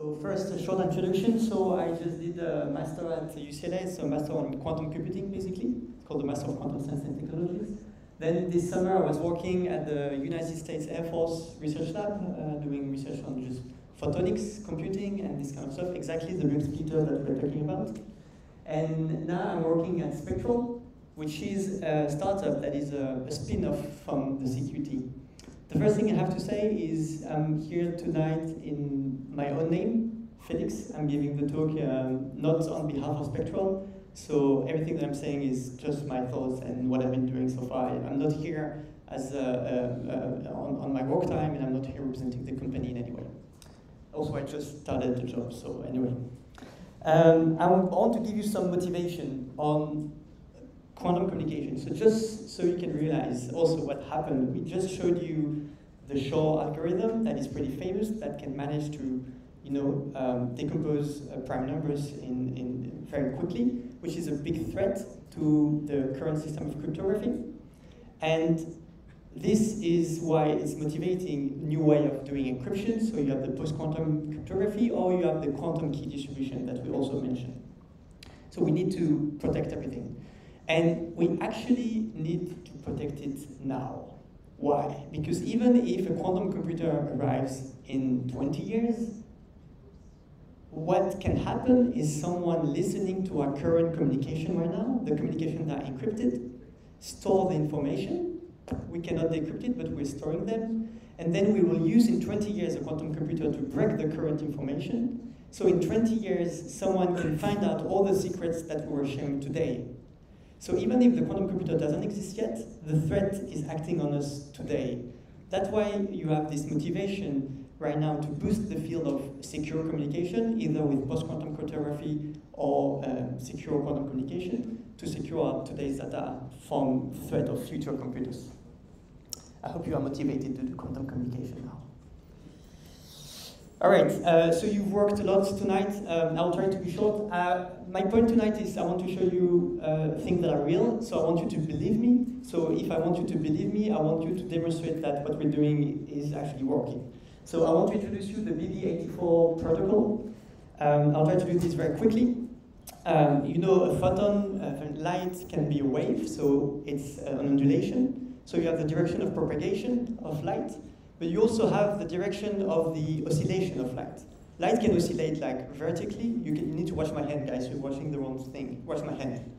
So first, a short introduction. So I just did a master at UCLA, so master on quantum computing, basically. It's called the Master of Quantum Science and Technologies. Then this summer, I was working at the United States Air Force Research Lab, uh, doing research on just photonics, computing, and this kind of stuff, exactly the beam splitter that we're talking about. And now I'm working at Spectral, which is a startup that is a, a spin-off from the CQT. The first thing I have to say is I'm here tonight in my own name, Felix. I'm giving the talk um, not on behalf of Spectral, so everything that I'm saying is just my thoughts and what I've been doing so far. I'm not here as a, a, a, on, on my work time, and I'm not here representing the company in any way. Also, I just started the job, so anyway. Um, I want to give you some motivation on quantum communication. So just so you can realize also what happened, we just showed you the Shor algorithm that is pretty famous that can manage to you know, um, decompose uh, prime numbers in, in very quickly, which is a big threat to the current system of cryptography. And this is why it's motivating new way of doing encryption. So you have the post-quantum cryptography or you have the quantum key distribution that we also mentioned. So we need to protect everything. And we actually need to protect it now. Why? Because even if a quantum computer arrives in 20 years, what can happen is someone listening to our current communication right now, the communications are encrypted, store the information. We cannot decrypt it, but we're storing them. And then we will use in 20 years a quantum computer to break the current information. So in 20 years, someone can find out all the secrets that we were sharing today. So even if the quantum computer doesn't exist yet, the threat is acting on us today. That's why you have this motivation right now to boost the field of secure communication, either with post-quantum cryptography or um, secure quantum communication, to secure today's data from the threat of future computers. I hope you are motivated to do quantum communication now. All right, uh, so you've worked a lot tonight. Um, I'll try to be short. Uh, my point tonight is I want to show you uh, things that are real, so I want you to believe me. So if I want you to believe me, I want you to demonstrate that what we're doing is actually working. So I want to introduce you the BB84 protocol. Um, I'll try to do this very quickly. Um, you know, a photon, uh, light can be a wave, so it's uh, an undulation. So you have the direction of propagation of light, but you also have the direction of the oscillation of light. Light can oscillate like vertically. You, can, you need to watch my hand, guys. You're watching the wrong thing. Watch my hand.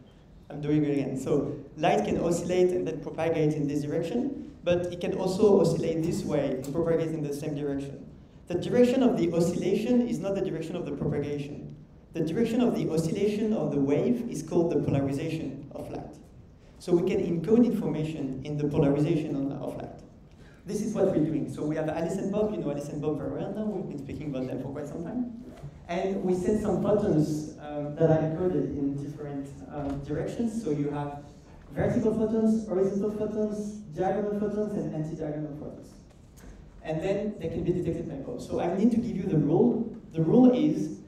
I'm doing it again. So light can oscillate and then propagate in this direction, but it can also oscillate this way and propagate in the same direction. The direction of the oscillation is not the direction of the propagation. The direction of the oscillation of the wave is called the polarization of light. So we can encode information in the polarization of light. This is what we're doing. So we have Alice and Bob, you know Alice and Bob very well now, we've been speaking about them for quite some time. And we send some photons um, that are encoded in different um, directions. So you have vertical photons, horizontal photons, diagonal photons, and anti-diagonal photons. And then they can be detected by Bob. So I need to give you the rule. The rule is,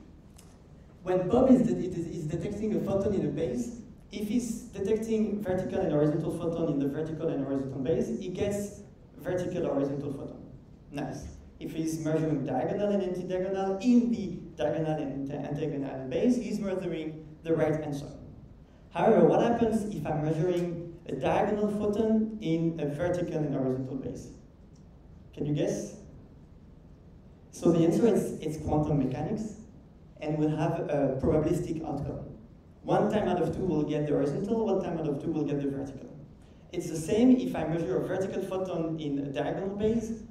when Bob is, de is detecting a photon in a base, if he's detecting vertical and horizontal photon in the vertical and horizontal base, he gets vertical horizontal photon. Nice. If he's measuring diagonal and anti-diagonal in the diagonal and anti-diagonal base, he's measuring the right answer. However, what happens if I'm measuring a diagonal photon in a vertical and horizontal base? Can you guess? So the answer is it's quantum mechanics, and we'll have a probabilistic outcome. One time out of two will get the horizontal, one time out of two will get the vertical. It's the same if I measure a vertical photon in a diagonal base,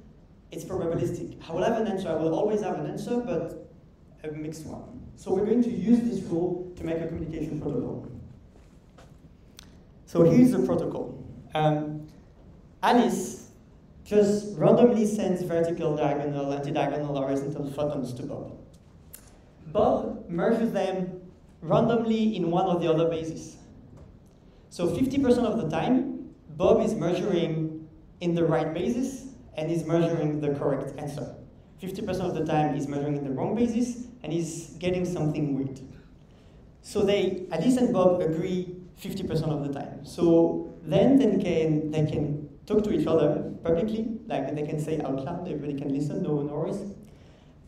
it's probabilistic. I will have an answer, I will always have an answer, but a mixed one. So we're going to use this rule to make a communication protocol. So here's the protocol. Um, Alice just randomly sends vertical, diagonal, anti-diagonal, horizontal photons to Bob. Bob measures them randomly in one of the other bases. So 50% of the time, Bob is measuring in the right basis and is measuring the correct answer. 50% of the time he's measuring in the wrong basis and he's getting something weird. So they, Alice and Bob agree 50% of the time. So then they can, they can talk to each other publicly, like they can say out loud, everybody can listen, no worries.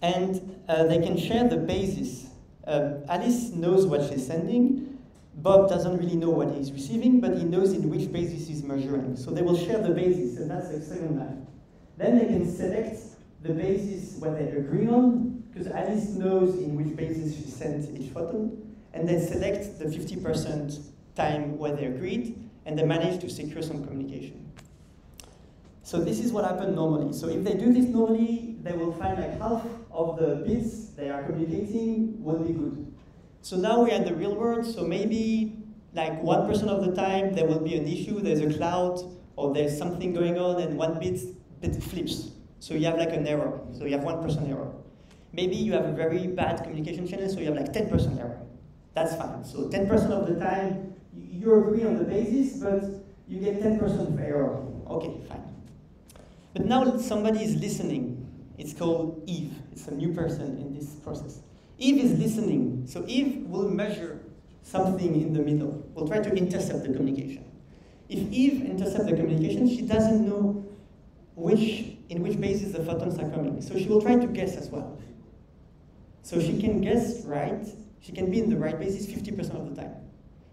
and uh, they can share the basis. Uh, Alice knows what she's sending. Bob doesn't really know what he's receiving, but he knows in which basis he's measuring. So they will share the basis, and that's the second line. Then they can select the basis what they agree on, because Alice knows in which basis she sent each photon, and then select the 50% time where they agreed, and they manage to secure some communication. So this is what happened normally. So if they do this normally, they will find like half of the bits they are communicating will be good. So now we're in the real world, so maybe like 1% of the time there will be an issue, there's a cloud, or there's something going on, and one bit, bit flips. So you have like an error, so you have 1% error. Maybe you have a very bad communication channel, so you have like 10% error. That's fine. So 10% of the time, you agree on the basis, but you get 10% of error. Okay, fine. But now somebody is listening. It's called Eve. It's a new person in this process. Eve is listening. So Eve will measure something in the middle. Will try to intercept the communication. If Eve intercepts the communication, she doesn't know which, in which basis the photons are coming. So she will try to guess as well. So she can guess right. She can be in the right basis 50% of the time.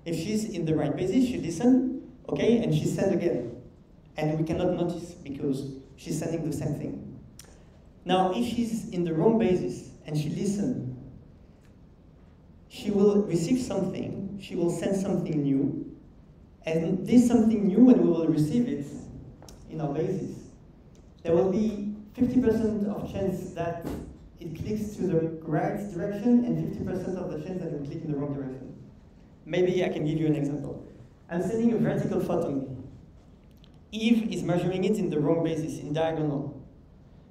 If she's in the right basis, she listen, okay, and she send again. And we cannot notice because she's sending the same thing. Now, if she's in the wrong basis and she listens, she will receive something, she will send something new, and this something new, when we will receive it in our basis, there will be 50% of chance that it clicks to the right direction and 50% of the chance that it will click in the wrong direction. Maybe I can give you an example. I'm sending a vertical photon Eve is measuring it in the wrong basis, in diagonal.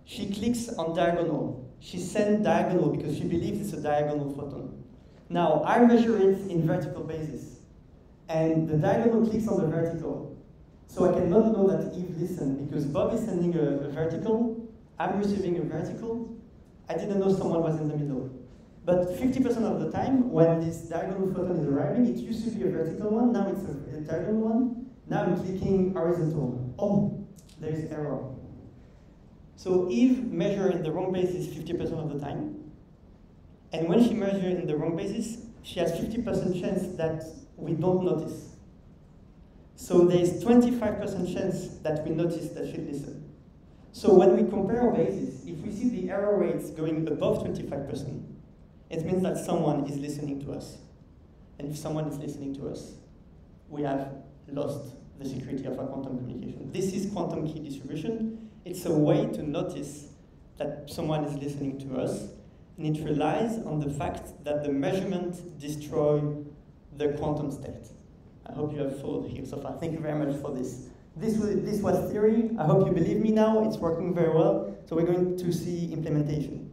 She clicks on diagonal. She sends diagonal because she believes it's a diagonal photon. Now, I measure it in vertical basis. And the diagonal clicks on the vertical. So I cannot know that Eve listened because Bob is sending a, a vertical, I'm receiving a vertical. I didn't know someone was in the middle. But 50% of the time, when this diagonal photon is arriving, it used to be a vertical one, now it's a, a diagonal one. Now I'm clicking horizontal. Oh, there is error. So Eve measured in the wrong basis 50% of the time. And when she measures in the wrong basis, she has 50% chance that we don't notice. So there is 25% chance that we notice that she listened. So when we compare our bases, if we see the error rates going above 25%, it means that someone is listening to us. And if someone is listening to us, we have lost the security of our quantum communication. This is quantum key distribution. It's a way to notice that someone is listening to us, and it relies on the fact that the measurement destroy the quantum state. I hope you have followed here so far. Thank you very much for this. This was, this was theory. I hope you believe me now. It's working very well. So we're going to see implementation.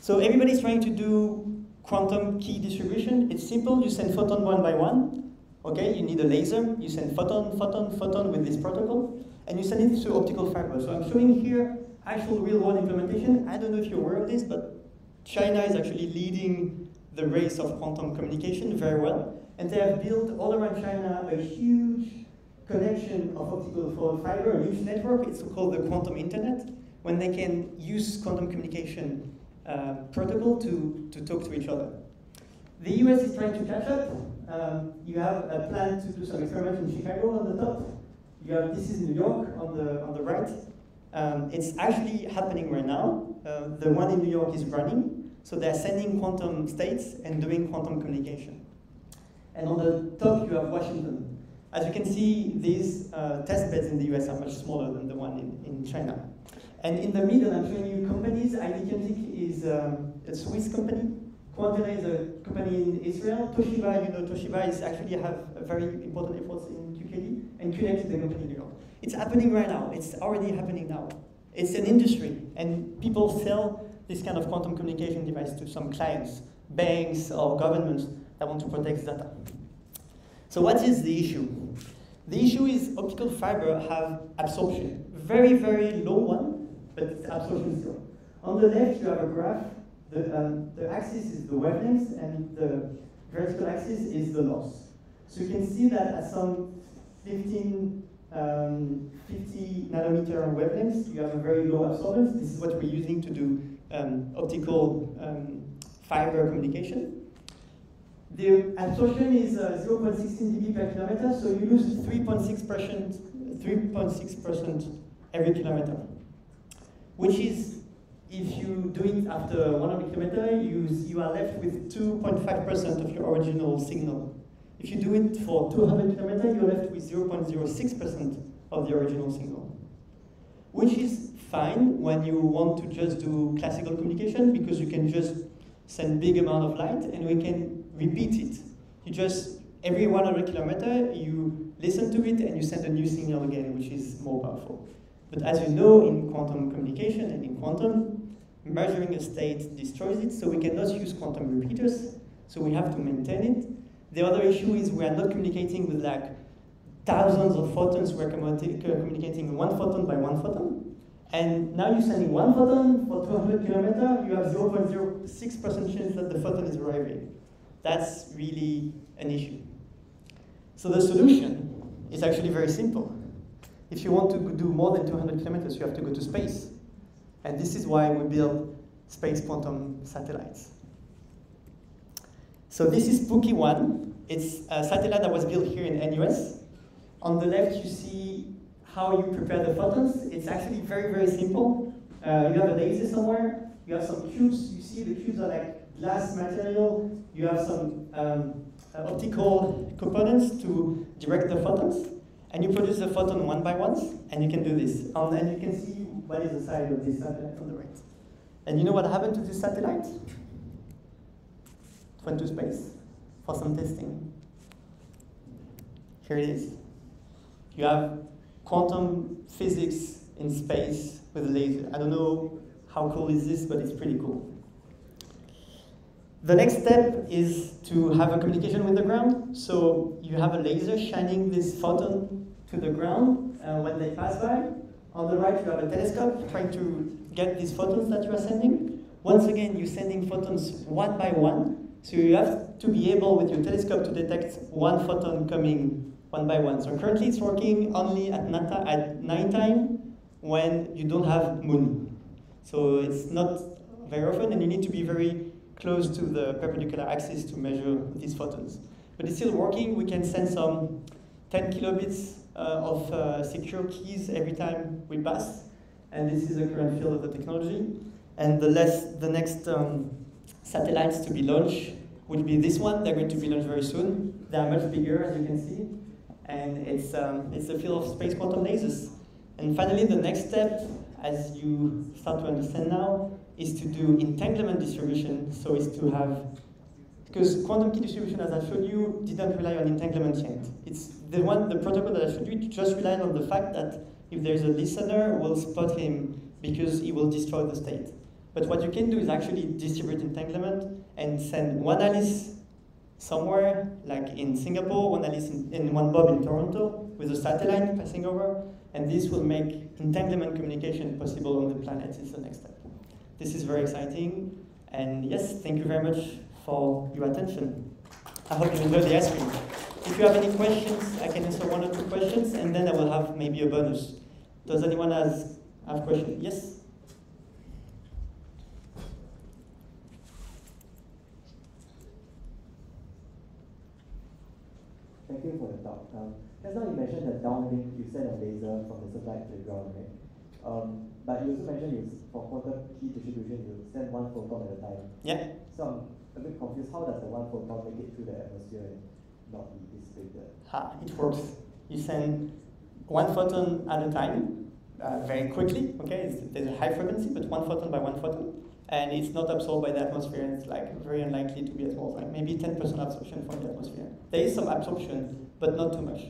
So everybody's trying to do quantum key distribution. It's simple. You send photon one by one. Okay, you need a laser, you send photon, photon, photon with this protocol, and you send it through optical fiber. So I'm showing here actual real-world implementation. I don't know if you're aware of this, but China is actually leading the race of quantum communication very well. And they have built all around China a huge connection of optical fiber, a huge network. It's called the quantum internet, when they can use quantum communication uh, protocol to, to talk to each other. The US is trying to catch up. Um, you have a plan to do some experiments in Chicago on the top. You have this is New York on the on the right. Um, it's actually happening right now. Uh, the one in New York is running, so they're sending quantum states and doing quantum communication. And on the top you have Washington. As you can see, these uh, test beds in the US are much smaller than the one in, in China. And in the middle, I'm showing you companies. ID is um, a Swiss company Quantenna is a company in Israel. Toshiba, you know, Toshiba is actually have very important efforts in QKD, and QNX is a company in York. It's happening right now. It's already happening now. It's an industry, and people sell this kind of quantum communication device to some clients, banks or governments that want to protect data. So what is the issue? The issue is optical fiber have absorption. Very, very low one, but it's absorption zero. On the left, you have a graph the, um, the axis is the wavelength and the vertical axis is the loss. So you can see that at some 15, um, 50 nanometer wavelengths, you have a very low absorbance. This is what we're using to do um, optical um, fiber communication. The absorption is uh, 0.16 dB per kilometer, so you lose 3.6%, 3.6% every kilometer, which is, if you do it after 100 kilometer, you, you are left with 2.5% of your original signal. If you do it for 200 kilometer, you're left with 0.06% of the original signal, which is fine when you want to just do classical communication because you can just send big amount of light and we can repeat it. You just, every 100 kilometer, you listen to it and you send a new signal again, which is more powerful. But as you know, in quantum communication and in quantum, measuring a state destroys it, so we cannot use quantum repeaters, so we have to maintain it. The other issue is we are not communicating with like thousands of photons, we're communicating one photon by one photon. And now you're sending one photon for 200 kilometers, you have 0.06% chance that the photon is arriving. That's really an issue. So the solution is actually very simple. If you want to do more than 200 kilometers, you have to go to space. And this is why we build space quantum satellites. So this is SpooQy 1. It's a satellite that was built here in NUS. On the left, you see how you prepare the photons. It's actually very, very simple. Uh, you have a laser somewhere, you have some cubes. You see the cubes are like glass material. You have some um, uh, optical components to direct the photons. And you produce the photon one by one, and you can do this. Um, and you can see what is the size of this satellite on the right. And you know what happened to this satellite? It went to space for some testing. Here it is. You have quantum physics in space with a laser. I don't know how cool is this, but it's pretty cool. The next step is to have a communication with the ground. So you have a laser shining this photon to the ground uh, when they pass by. On the right, you have a telescope trying to get these photons that you are sending. Once again, you're sending photons one by one. So you have to be able, with your telescope, to detect one photon coming one by one. So currently it's working only at, night at nighttime when you don't have moon. So it's not very often and you need to be very close to the perpendicular axis to measure these photons. But it's still working. We can send some 10 kilobits uh, of uh, secure keys every time we pass. And this is the current field of the technology. And the, less, the next um, satellites to be launched would be this one. They're going to be launched very soon. They are much bigger, as you can see and it's, um, it's the field of space quantum lasers. And finally, the next step, as you start to understand now, is to do entanglement distribution. So it's to have, because quantum key distribution, as I showed you, didn't rely on entanglement yet. It's the one, the protocol that I showed you, just relied on the fact that if there's a listener, we'll spot him because he will destroy the state. But what you can do is actually distribute entanglement and send one Alice somewhere, like in Singapore, one Alice in, in one Bob in Toronto, with a satellite passing over, and this will make entanglement communication possible on the planet. It's the next step. This is very exciting, and yes, thank you very much for your attention. I hope you enjoyed the ice cream. If you have any questions, I can answer one or two questions, and then I will have maybe a bonus. Does anyone has have questions? Yes. Thank you for the talk. Um, just now you mentioned the downlink, you send a laser from the satellite to the ground, right? Um, but you also mentioned you, for quantum key distribution, you send one photon at a time. Yeah. So I'm a bit confused. How does the one photon make it through the atmosphere and not be dissipated? Ha, it works. You send one photon at a time, uh, very quickly. Okay, it's, there's a high frequency, but one photon by one photon and it's not absorbed by the atmosphere. It's like very unlikely to be absorbed, like maybe 10% absorption from the atmosphere. There is some absorption, but not too much.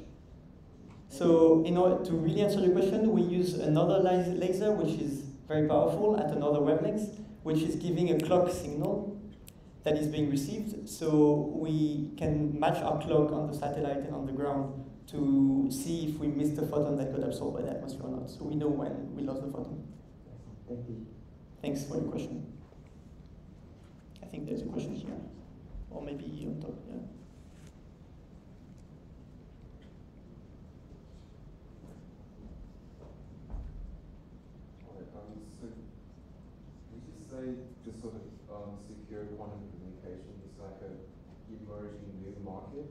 So in order to really answer your question, we use another laser which is very powerful at another wavelength, which is giving a clock signal that is being received. So we can match our clock on the satellite and on the ground to see if we missed a photon that got absorbed by the atmosphere or not. So we know when we lost the photon. Thank you. Thanks for your question. I think there's a question here, or maybe on top, yeah. Um, so, you say um, secure quantum communication is like a emerging new market?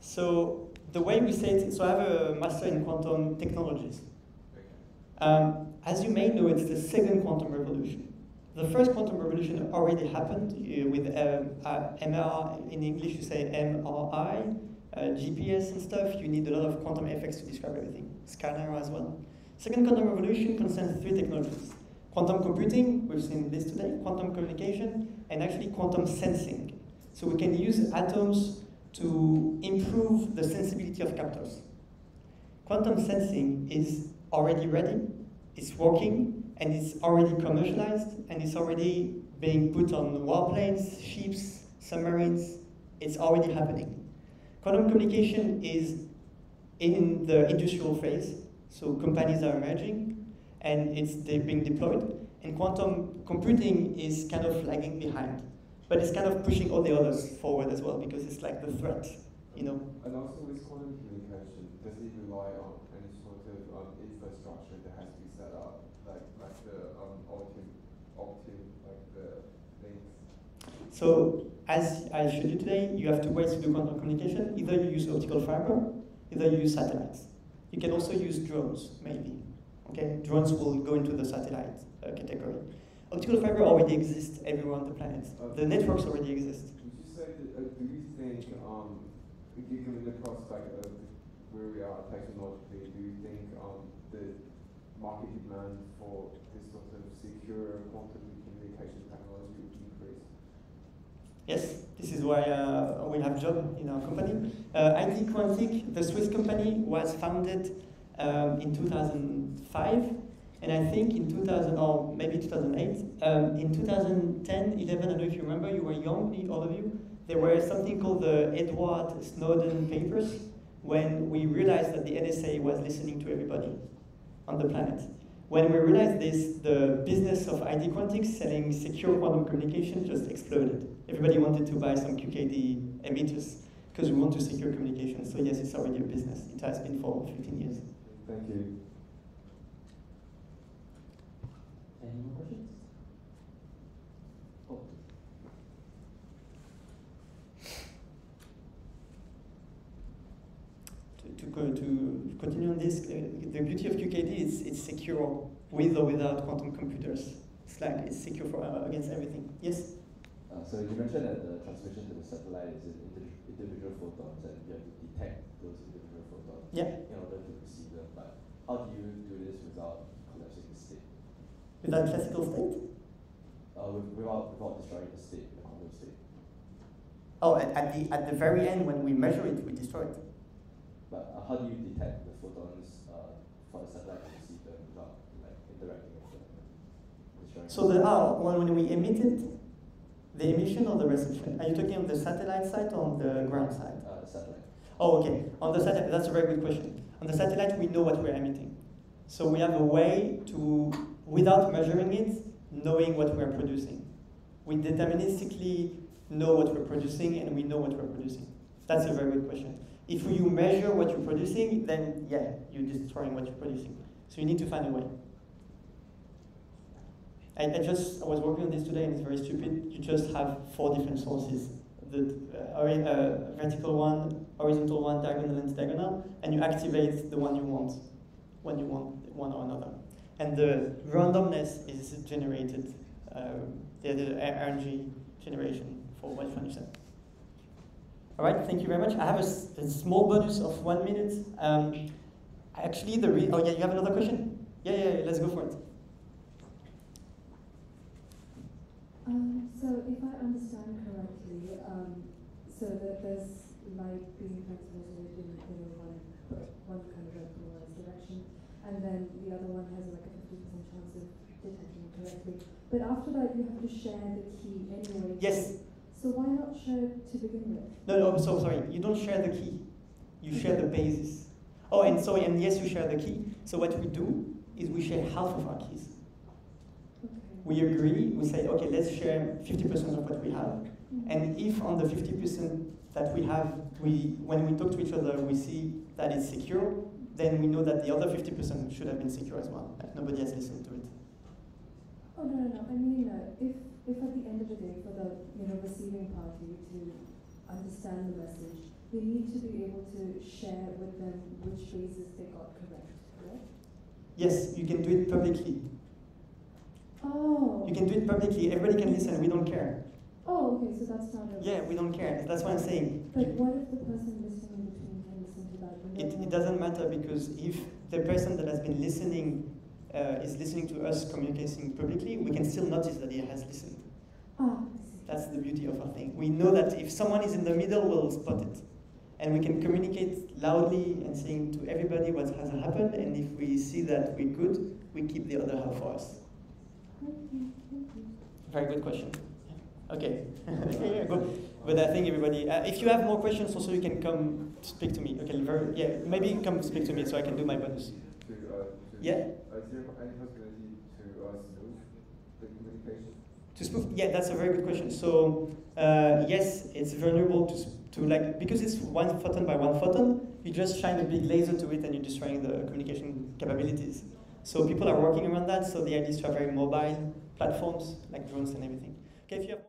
So the way we say it, so I have a master in quantum technologies. Um, as you may know, it's the second quantum revolution. The first quantum revolution already happened uh, with um, uh, MR, in English you say MRI, uh, GPS and stuff. You need a lot of quantum effects to describe everything. Scanner as well. Second quantum revolution concerns three technologies. Quantum computing, we've seen this today, quantum communication, and actually quantum sensing. So we can use atoms to improve the sensibility of captors. Quantum sensing is already ready, it's working, and it's already commercialized, and it's already being put on warplanes, ships, submarines. It's already happening. Quantum communication is in the industrial phase, so companies are emerging, and it's being deployed. And quantum computing is kind of lagging behind, but it's kind of pushing all the others forward as well because it's like the threat, you know. And also with quantum communication, does it rely on any sort of um, infrastructure that has to be set up, like like the um, optim, optim, like the links? So as I showed you today, you have two ways to do quantum communication. Either you use optical fiber, either you use satellites. You can also use drones, maybe. Okay, drones will go into the satellite uh, category. Optical fiber already exists everywhere on the planet. The networks already exist. Would you say that, uh, do you think, um, given the prospect of where we are technologically, do you think um, the market demand for this sort of secure quantum communication technology would increase? Yes, this is why uh, we have job in our company. Uh, ID Quantique, the Swiss company, was founded um, in 2005, and I think in 2000 or maybe 2008. Um, in 2010, 11, I don't know if you remember, you were young, all of you. There was something called the Edward Snowden papers, when we realized that the NSA was listening to everybody on the planet. When we realized this, the business of ID Quantique selling secure quantum communication just exploded. Everybody wanted to buy some QKD emitters because we want to secure communication. So yes, it's already a business. It has been for 15 years. Thank you. Any more questions? Oh, To, to, to continue on this, uh, the beauty of QKD is it's secure with or without quantum computers. It's like it's secure for, uh, against everything. Yes? Uh, so you mentioned that the transmission to the satellite is in individual photons and you have to detect those individual photons Yeah. in order to receive them. But how do you do this without collapsing the state? Without classical state? Uh, without, without destroying the state, the quantum state. Oh, at, at the at the very end when we measure it, we destroy it. But uh, how do you detect the photons uh, for the satellite to receive them without like interacting with them? Destroying So the R, when, when we emit it, the emission or the reception? Are you talking on the satellite side or on the ground side? uh, the satellite. Oh, okay. On the satellite, that's a very good question. On the satellite, we know what we're emitting. So we have a way to, without measuring it, knowing what we're producing. We deterministically know what we're producing and we know what we're producing. That's a very good question. If you measure what you're producing, then yeah, you're destroying what you're producing. So you need to find a way. I, I just I was working on this today and it's very stupid. You just have four different sources: the uh, uh, vertical one, horizontal one, diagonal and diagonal, and you activate the one you want when you want one or another. And the randomness is generated, um, the, the RNG generation for you understand. All right, thank you very much. I have a small bonus of one minute. Um, actually, the re- oh yeah, you have another question? Yeah, yeah, yeah, let's go for it. Um, so if I understand correctly, um, so that there's light being transmitted in, in one, one kind of a polarized direction, and then the other one has like a 50% chance of detecting it correctly. But after that, you have to share the key anyway. Yes. So why not share to begin with? No, no, I'm so sorry. You don't share the key. You share the basis. Oh, and sorry, and yes, you share the key. So what we do is we share half of our keys. Okay. We agree, we say, okay, let's share 50% of what we have. Mhm. And if on the 50% that we have, we, when we talk to each other, we see that it's secure, then we know that the other 50% should have been secure as well. Like nobody has listened to it. Oh no, no, no. I mean, uh, if if at the end of the day, for the you know receiving party to understand the message, they need to be able to share with them which phrases they got correct, correct? Yes, you can do it publicly. Oh. You can do it publicly. Everybody can listen. We don't care. Oh, okay, so that's not a. Yeah, we don't care. That's what I'm saying. But what if the person listening in between can listen to that? It, it doesn't matter because if the person that has been listening uh, is listening to us communicating publicly, we can still notice that he has listened. Ah, That's the beauty of our thing. We know that if someone is in the middle, we'll spot it. And we can communicate loudly and saying to everybody what has happened, and if we see that we could, we keep the other half for us. Thank you, thank you. Very good question. Okay. yeah, yeah, go. But I think everybody, uh, if you have more questions, also you can come speak to me. Okay, very, yeah, maybe come speak to me so I can do my bonus. To, uh, to Yeah? Uh, is there any possibility to uh, smooth the communication? To spoof? Yeah, that's a very good question. So uh, yes, it's vulnerable to, to like because it's one photon by one photon. You just shine a big laser to it, and you're destroying the communication capabilities. So people are working around that. So the idea is to have very mobile platforms like drones and everything. Okay, if you have